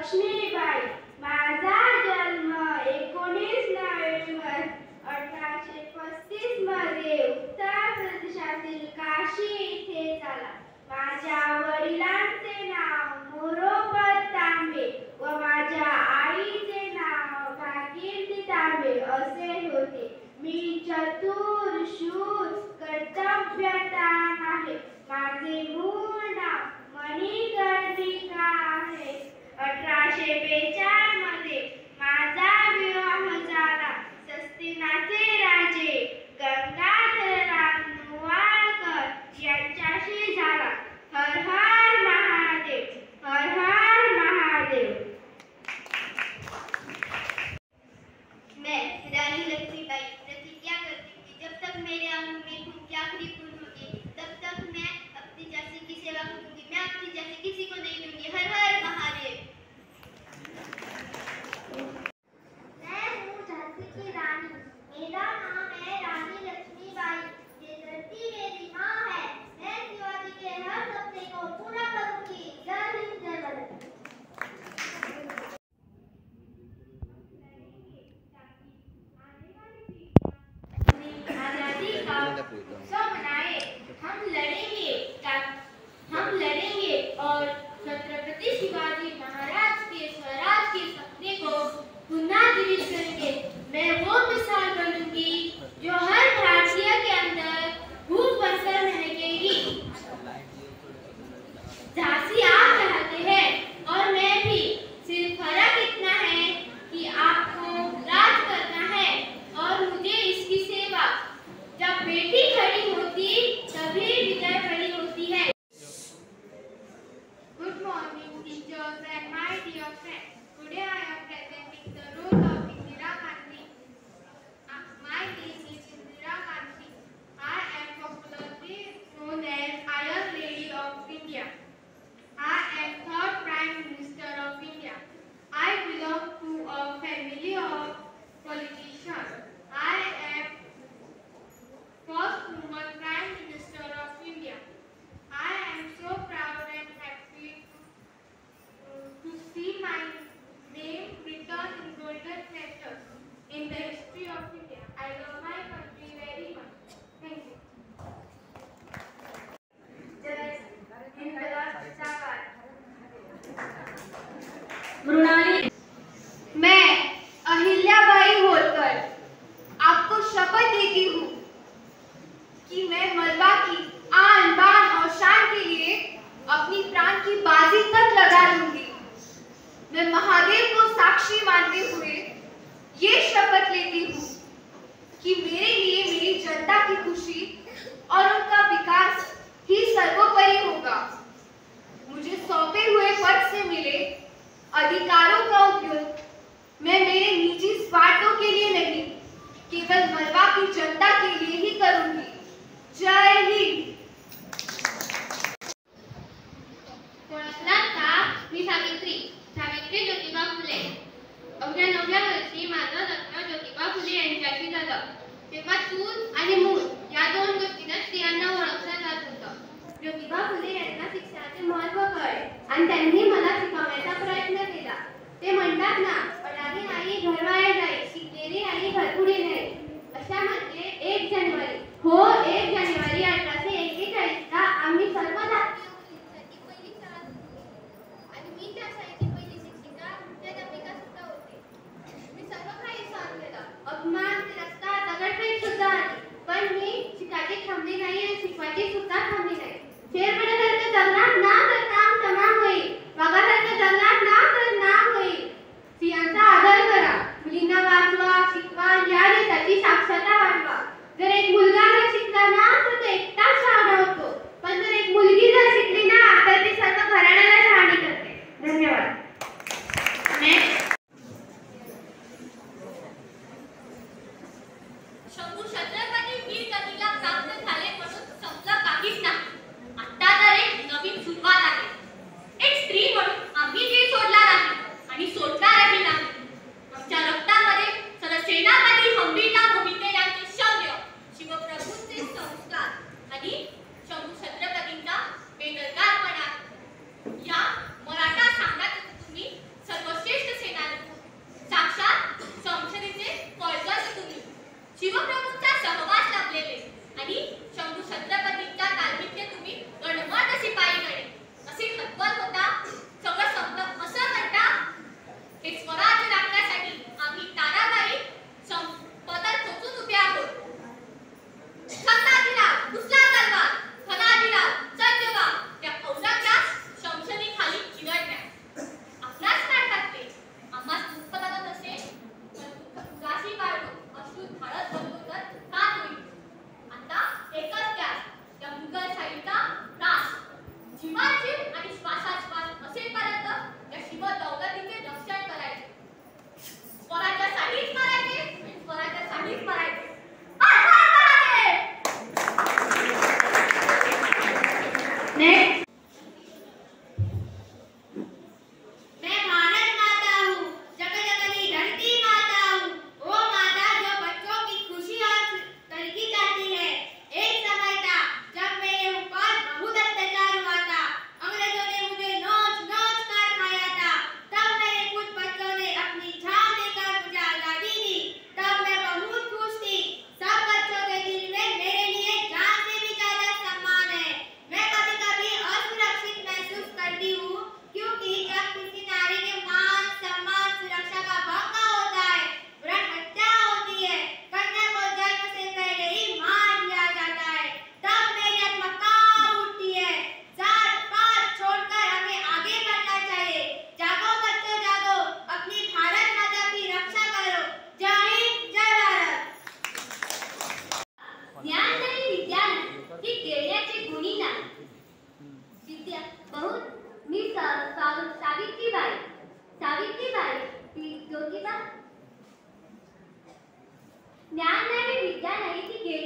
लक्ष्मीबाई माझा जन्म एकोणीस नोव्हेंबर अठराशे पस्तीसमध्ये उत्तर प्रदेशातील काशी इथे झाला. माझ्या वडिलांचे नाव मोरोपत तांबे व माझ्या आईचे नाव भागीरथी तांबे असे होते. मी चतुर शूर कर्तव्य सब मनाए हम लड़ेंगे हम लड़ेंगे और छत्रपति शिवाजी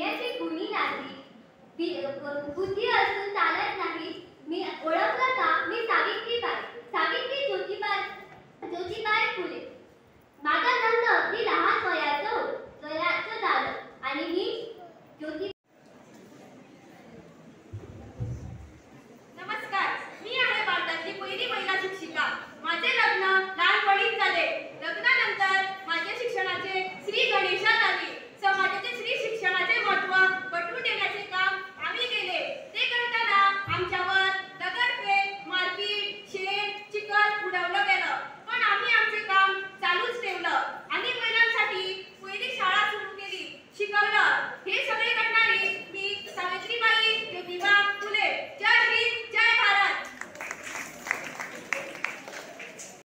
देण्याची गुणी नाही बुद्धी असून चालत नाही. मी ओळखलं का? 咱们家